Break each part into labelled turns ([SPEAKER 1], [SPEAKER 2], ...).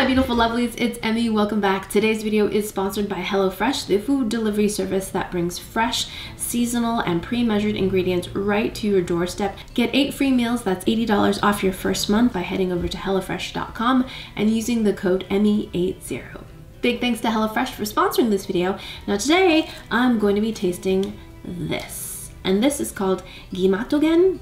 [SPEAKER 1] my beautiful lovelies, it's Emmy. Welcome back. Today's video is sponsored by HelloFresh, the food delivery service that brings fresh, seasonal, and pre-measured ingredients right to your doorstep. Get eight free meals, that's $80 off your first month by heading over to HelloFresh.com and using the code Emmy80. Big thanks to HelloFresh for sponsoring this video. Now today, I'm going to be tasting this. And this is called Gimatogen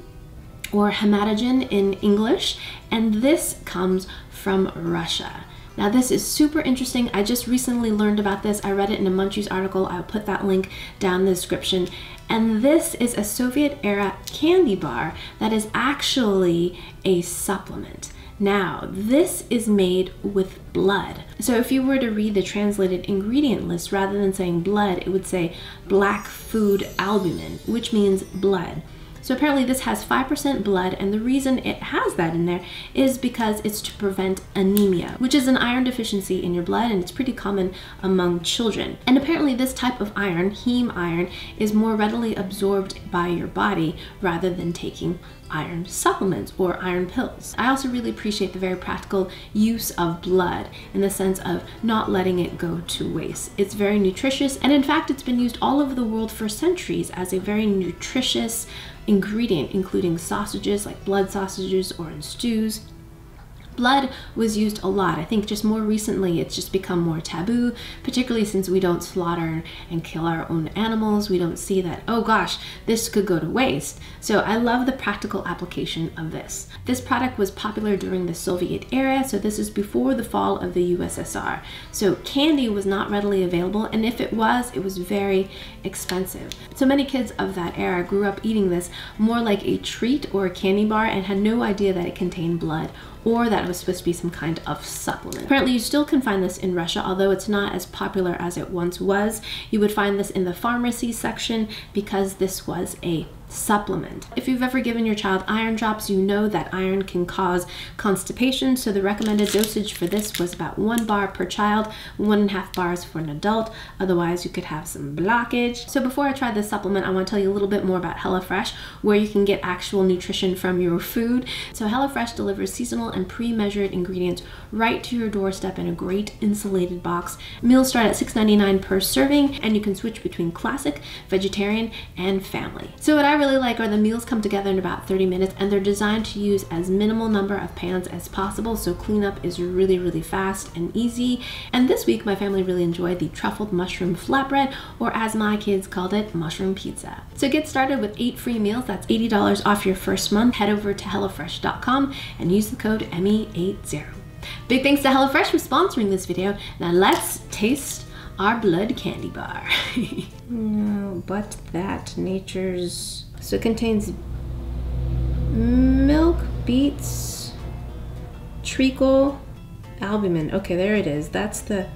[SPEAKER 1] or hematogen in English, and this comes from Russia. Now this is super interesting. I just recently learned about this. I read it in a Munchies article. I'll put that link down in the description. And this is a Soviet era candy bar that is actually a supplement. Now, this is made with blood. So if you were to read the translated ingredient list, rather than saying blood, it would say black food albumin, which means blood. So apparently this has 5% blood and the reason it has that in there is because it's to prevent anemia, which is an iron deficiency in your blood and it's pretty common among children. And apparently this type of iron, heme iron, is more readily absorbed by your body rather than taking iron supplements or iron pills. I also really appreciate the very practical use of blood in the sense of not letting it go to waste. It's very nutritious and in fact it's been used all over the world for centuries as a very nutritious ingredient including sausages like blood sausages or in stews blood was used a lot. I think just more recently it's just become more taboo, particularly since we don't slaughter and kill our own animals. We don't see that, oh gosh, this could go to waste. So I love the practical application of this. This product was popular during the Soviet era, so this is before the fall of the USSR. So candy was not readily available, and if it was, it was very expensive. So many kids of that era grew up eating this more like a treat or a candy bar and had no idea that it contained blood or that it was supposed to be some kind of supplement. Apparently you still can find this in Russia, although it's not as popular as it once was. You would find this in the pharmacy section because this was a supplement. If you've ever given your child iron drops, you know that iron can cause constipation, so the recommended dosage for this was about one bar per child, one and a half bars for an adult, otherwise you could have some blockage. So before I try this supplement, I want to tell you a little bit more about HelloFresh, where you can get actual nutrition from your food. So HelloFresh delivers seasonal and pre-measured ingredients right to your doorstep in a great insulated box. Meals start at $6.99 per serving, and you can switch between classic, vegetarian, and family. So what I really like are the meals come together in about 30 minutes and they're designed to use as minimal number of pans as possible so cleanup is really really fast and easy. And this week my family really enjoyed the truffled mushroom flatbread or as my kids called it, mushroom pizza. So get started with eight free meals, that's $80 off your first month. Head over to HelloFresh.com and use the code Emmy80. Big thanks to HelloFresh for sponsoring this video. Now let's taste our blood candy bar. no, but that nature's so it contains milk, beets, treacle, albumin. Okay, there it is. That's the,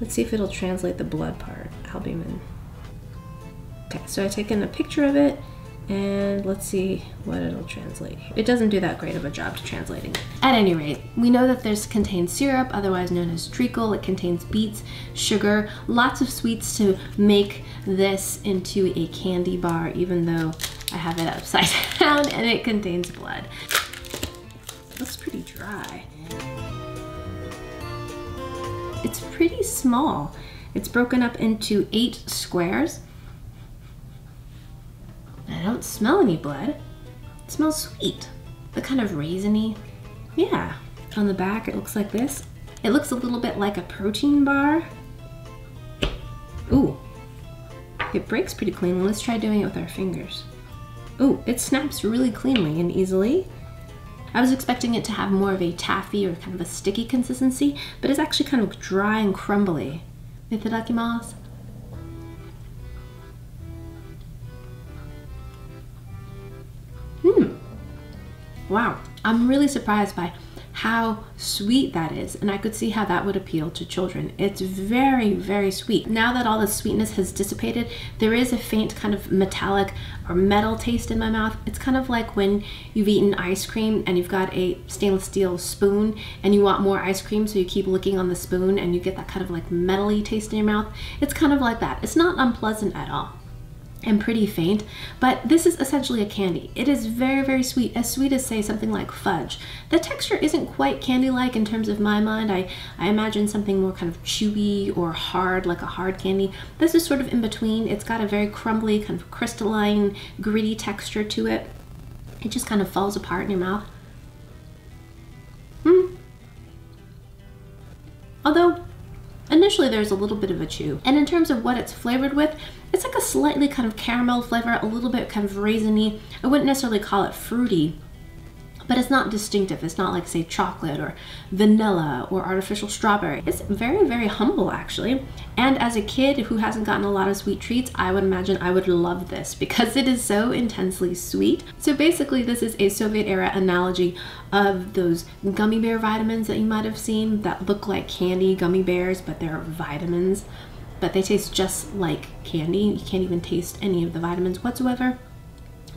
[SPEAKER 1] let's see if it'll translate the blood part, albumin. Okay, so I've taken a picture of it and let's see what it'll translate It doesn't do that great of a job to translating. At any rate, we know that this contains syrup, otherwise known as treacle. It contains beets, sugar, lots of sweets to make this into a candy bar, even though I have it upside down and it contains blood. Looks pretty dry. It's pretty small. It's broken up into eight squares I don't smell any blood. It smells sweet, but kind of raisiny. Yeah, on the back it looks like this. It looks a little bit like a protein bar. Ooh, it breaks pretty cleanly. Let's try doing it with our fingers. Ooh, it snaps really cleanly and easily. I was expecting it to have more of a taffy or kind of a sticky consistency, but it's actually kind of dry and crumbly. Itadakimasu. Hmm. Wow, I'm really surprised by how sweet that is and I could see how that would appeal to children. It's very, very sweet. Now that all the sweetness has dissipated, there is a faint kind of metallic or metal taste in my mouth. It's kind of like when you've eaten ice cream and you've got a stainless steel spoon and you want more ice cream so you keep looking on the spoon and you get that kind of like metally taste in your mouth. It's kind of like that. It's not unpleasant at all. And pretty faint, but this is essentially a candy. It is very, very sweet, as sweet as say something like fudge. The texture isn't quite candy-like in terms of my mind. I, I imagine something more kind of chewy or hard, like a hard candy. This is sort of in between. It's got a very crumbly, kind of crystalline, gritty texture to it. It just kind of falls apart in your mouth. Hmm. Although, initially there's a little bit of a chew. And in terms of what it's flavored with, it's like a slightly kind of caramel flavor, a little bit kind of raisiny. I wouldn't necessarily call it fruity, but it's not distinctive. It's not like say chocolate or vanilla or artificial strawberry. It's very, very humble actually. And as a kid who hasn't gotten a lot of sweet treats, I would imagine I would love this because it is so intensely sweet. So basically this is a Soviet era analogy of those gummy bear vitamins that you might have seen that look like candy gummy bears, but they're vitamins but they taste just like candy. You can't even taste any of the vitamins whatsoever.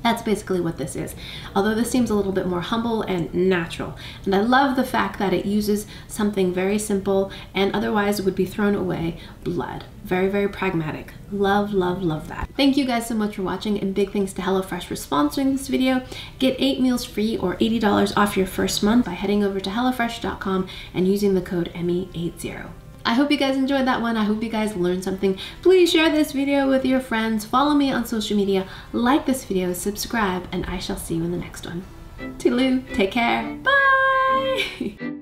[SPEAKER 1] That's basically what this is. Although this seems a little bit more humble and natural. And I love the fact that it uses something very simple and otherwise would be thrown away, blood. Very, very pragmatic. Love, love, love that. Thank you guys so much for watching and big thanks to HelloFresh for sponsoring this video. Get eight meals free or $80 off your first month by heading over to HelloFresh.com and using the code EMMY80. I hope you guys enjoyed that one. I hope you guys learned something. Please share this video with your friends. Follow me on social media. Like this video, subscribe, and I shall see you in the next one. Toodaloo, take care, bye!